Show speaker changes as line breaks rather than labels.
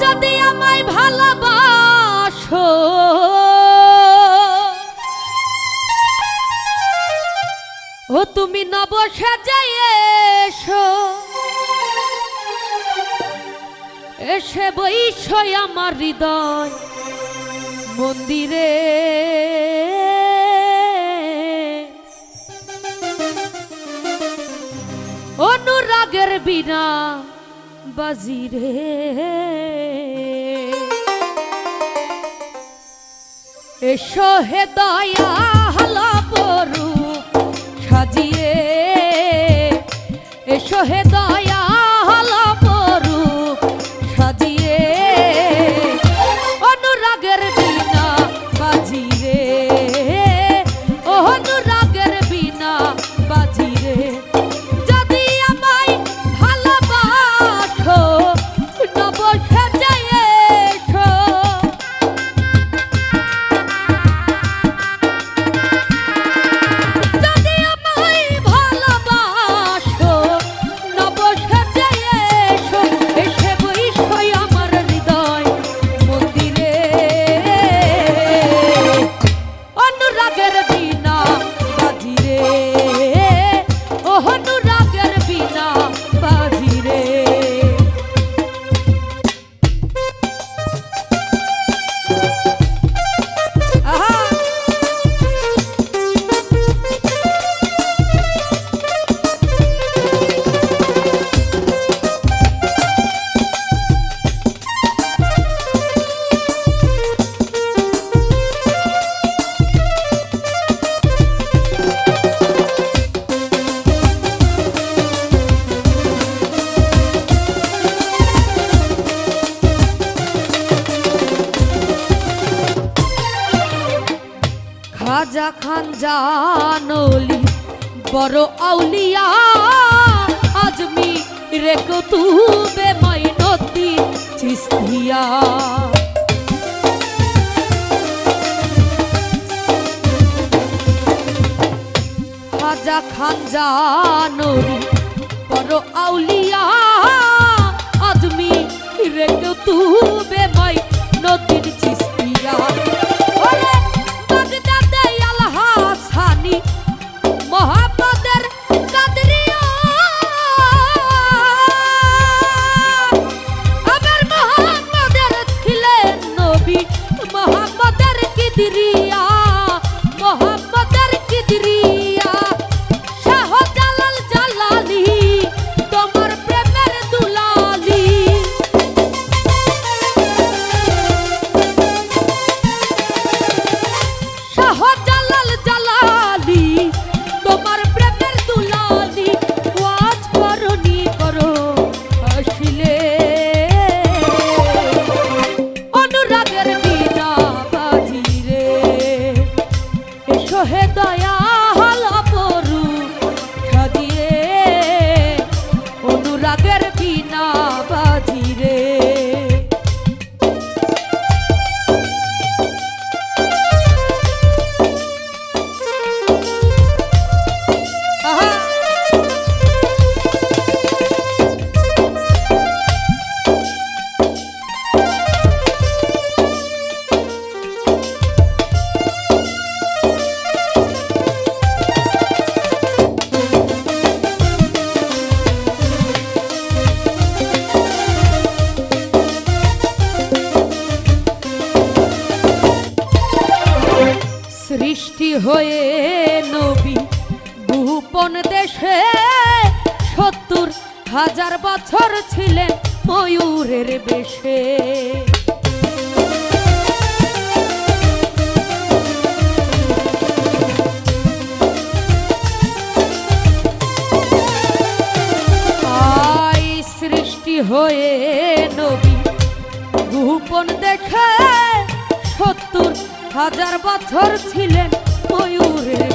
যদি আমায় ভালোবাসো। ও, তুমি নব সাজাই এসো। এসে বইসই আমার হৃদয় মন্দিরে। অনুরাগের বিনা বাজিরে। এসো হে দয়া হালা পরু সাজিয়ে। এসো হে দয়া খাজা খান জানলি, বড় আউলিয়া আজমি রে কুতুবে মাইনতি চিস্তিয়া। খাজা খান জানলি, বড় আউলিয়া আজমি রে কুতুবে মাই এসো হে হয়ে নবী, গোপন দেশে সত্তর হাজার বছর ছিলেন ময়ূরের বেশে। হয়ে নবী, গোপন দেখে সত্তর হাজার বছর ছিলেন ময়ূরের